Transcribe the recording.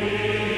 Amen.